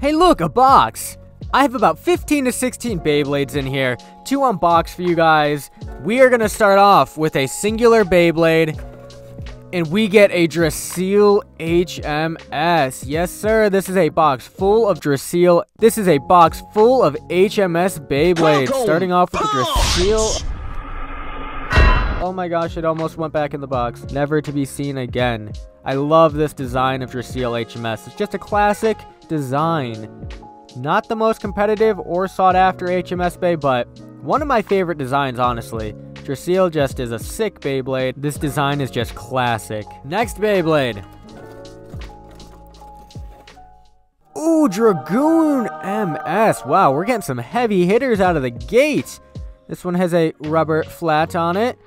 Hey look, a box! I have about 15 to 16 Beyblades in here, two unboxed for you guys. We are gonna start off with a singular Beyblade, and we get a Draciel HMS. Yes, sir, this is a box full of Draciel. This is a box full of HMS Beyblades. Starting off with the Draciel. Oh my gosh, it almost went back in the box. Never to be seen again. I love this design of Draciel HMS. It's just a classic design. Not the most competitive or sought after HMS Bay, but one of my favorite designs, honestly. Draciel just is a sick Beyblade. This design is just classic. Next Beyblade. Ooh, Dragoon MS. Wow, we're getting some heavy hitters out of the gate. This one has a rubber flat on it,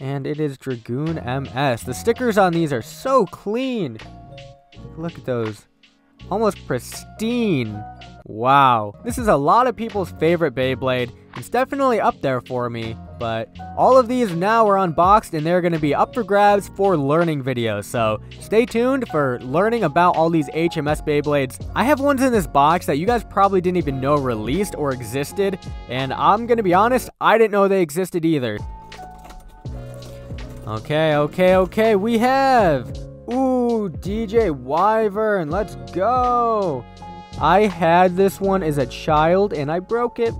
and it is Dragoon MS. The stickers on these are so clean. Look at those. Almost pristine. Wow. This is a lot of people's favorite Beyblade. It's definitely up there for me, but all of these now are unboxed and they're going to be up for grabs for learning videos. So stay tuned for learning about all these HMS Beyblades. I have ones in this box that you guys probably didn't even know released or existed, and I'm going to be honest, I didn't know they existed either. Okay, okay, okay, we have Ooh, DJ Wyvern, let's go! I had this one as a child and I broke it.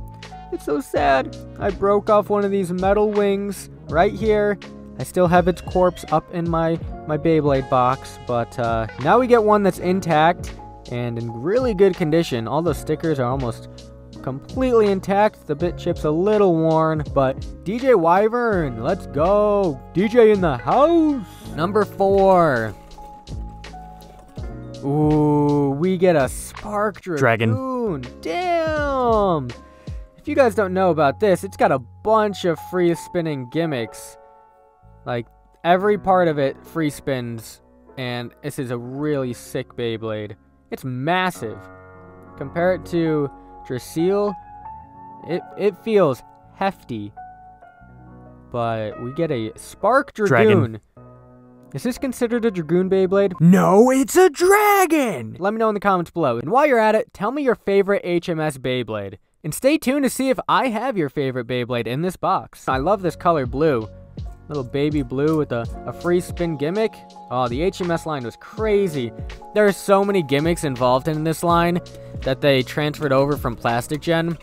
It's so sad. I broke off one of these metal wings right here. I still have its corpse up in my, my Beyblade box, but uh, now we get one that's intact and in really good condition. All the stickers are almost completely intact. The bit chip's a little worn, but DJ Wyvern, let's go. DJ in the house. Number four. Ooh, we get a Spark Dragoon. Dragon. Damn! If you guys don't know about this, it's got a bunch of free spinning gimmicks. Like, every part of it free spins, and this is a really sick Beyblade. It's massive. Compare it to Draciel, it, it feels hefty. But we get a Spark Dragoon. Dragon. Is this considered a Dragoon Beyblade? No, it's a dragon! Let me know in the comments below. And while you're at it, tell me your favorite HMS Beyblade. And stay tuned to see if I have your favorite Beyblade in this box. I love this color blue. Little baby blue with a, a free spin gimmick. Oh, the HMS line was crazy. There are so many gimmicks involved in this line that they transferred over from Plastic Gen.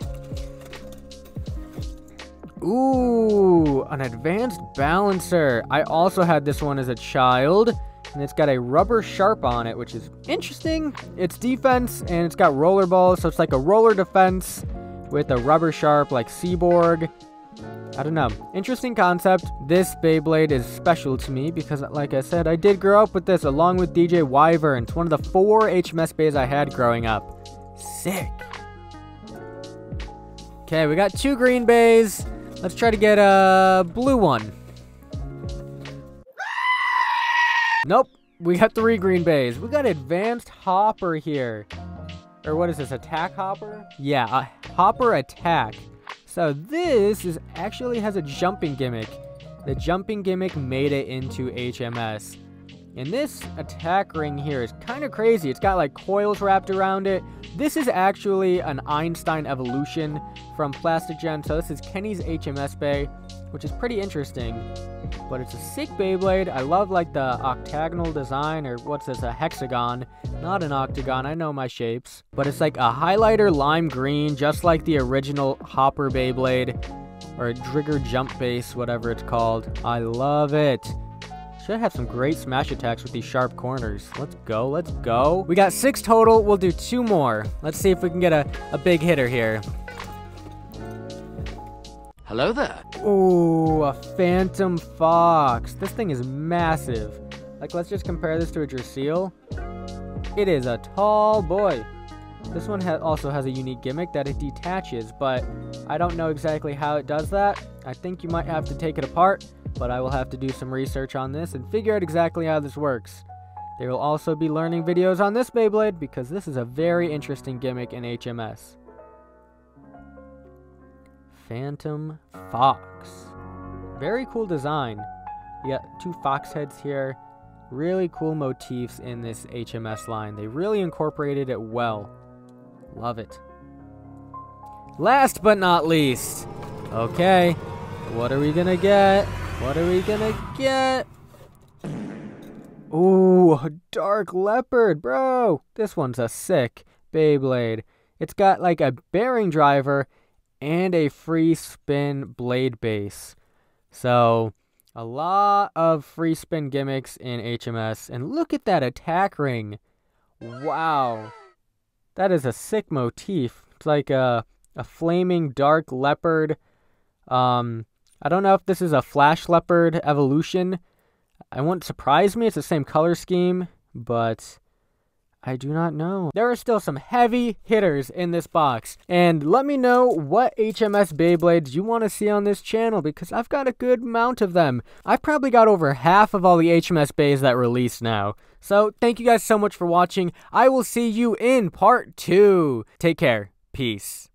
Ooh, an advanced balancer. I also had this one as a child, and it's got a rubber sharp on it, which is interesting. It's defense, and it's got roller balls, so it's like a roller defense with a rubber sharp like Seaborg. I don't know. Interesting concept. This Beyblade is special to me because, like I said, I did grow up with this along with DJ Wyvern. It's one of the four HMS Bays I had growing up. Sick. Okay, we got two green bays. Let's try to get a blue one. Nope. We got three green bays. We got advanced hopper here. Or what is this, attack hopper? Yeah, hopper attack. So this is actually has a jumping gimmick. The jumping gimmick made it into HMS. And this attack ring here is kind of crazy. It's got like coils wrapped around it. This is actually an Einstein evolution from Plastic Gen. So this is Kenny's HMS Bay, which is pretty interesting. But it's a sick Beyblade. I love like the octagonal design, or what's this, a hexagon. Not an octagon, I know my shapes. But it's like a highlighter lime green, just like the original Hopper Beyblade. Or a Trigger Jump Base, whatever it's called. I love it. Should have some great smash attacks with these sharp corners. Let's go, let's go. We got six total. We'll do two more. Let's see if we can get a, a big hitter here. Hello there. Ooh, a Phantom Fox. This thing is massive. Like, let's just compare this to a Draciel. It is a tall boy. This one ha also has a unique gimmick that it detaches, but I don't know exactly how it does that. I think you might have to take it apart but I will have to do some research on this and figure out exactly how this works. There will also be learning videos on this Beyblade because this is a very interesting gimmick in HMS. Phantom Fox. Very cool design. Got two fox heads here. Really cool motifs in this HMS line. They really incorporated it well. Love it. Last but not least. Okay. What are we gonna get? What are we gonna get? Ooh, a dark leopard, bro. This one's a sick Beyblade. It's got like a bearing driver and a free spin blade base. So, a lot of free spin gimmicks in HMS. And look at that attack ring. Wow. That is a sick motif. It's like a, a flaming dark leopard. Um, I don't know if this is a flash leopard evolution. I wouldn't surprise me. It's the same color scheme, but I do not know. There are still some heavy hitters in this box. And let me know what HMS Beyblades you want to see on this channel because I've got a good amount of them. I've probably got over half of all the HMS Bays that release now. So thank you guys so much for watching. I will see you in part two. Take care. Peace.